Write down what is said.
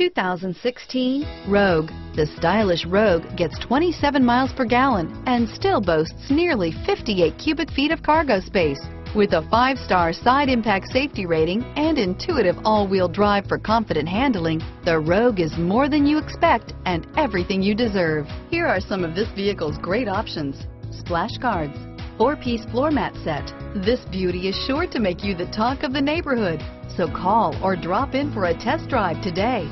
2016 Rogue. The stylish Rogue gets 27 miles per gallon and still boasts nearly 58 cubic feet of cargo space. With a five-star side impact safety rating and intuitive all-wheel drive for confident handling, the Rogue is more than you expect and everything you deserve. Here are some of this vehicle's great options. Splash guards, four-piece floor mat set. This beauty is sure to make you the talk of the neighborhood. So call or drop in for a test drive today.